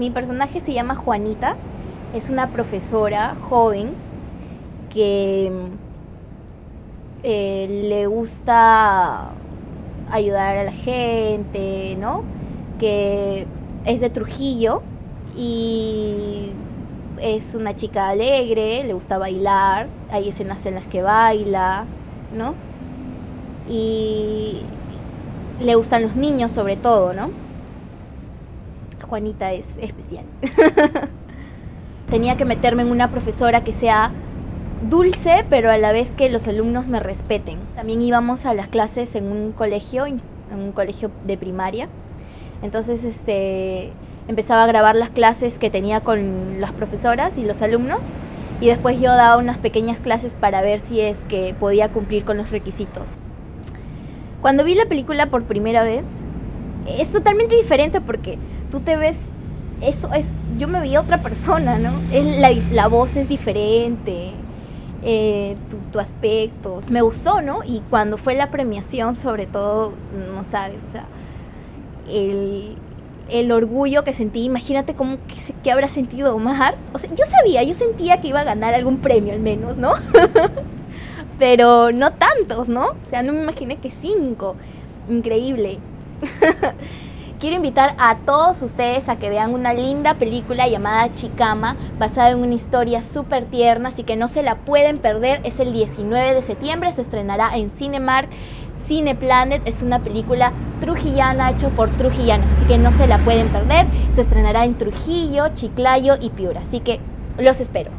Mi personaje se llama Juanita, es una profesora joven que eh, le gusta ayudar a la gente, ¿no? Que es de Trujillo y es una chica alegre, le gusta bailar, hay escenas en las que baila, ¿no? Y le gustan los niños sobre todo, ¿no? Juanita es especial. Tenía que meterme en una profesora que sea dulce, pero a la vez que los alumnos me respeten. También íbamos a las clases en un colegio, en un colegio de primaria. Entonces, este, empezaba a grabar las clases que tenía con las profesoras y los alumnos y después yo daba unas pequeñas clases para ver si es que podía cumplir con los requisitos. Cuando vi la película por primera vez, es totalmente diferente porque tú te ves, eso es, yo me veía otra persona, ¿no? Es, la, la voz es diferente, eh, tu, tu, aspecto, me gustó, ¿no? Y cuando fue la premiación, sobre todo, no sabes, o sea, el, el orgullo que sentí, imagínate cómo habrá sentido Omar. O sea, yo sabía, yo sentía que iba a ganar algún premio al menos, ¿no? Pero no tantos, ¿no? O sea, no me imaginé que cinco. Increíble. Quiero invitar a todos ustedes a que vean una linda película llamada Chicama, basada en una historia súper tierna, así que no se la pueden perder. Es el 19 de septiembre, se estrenará en Cinemark. Cineplanet es una película trujillana hecho por trujillanos, así que no se la pueden perder. Se estrenará en Trujillo, Chiclayo y Piura, así que los espero.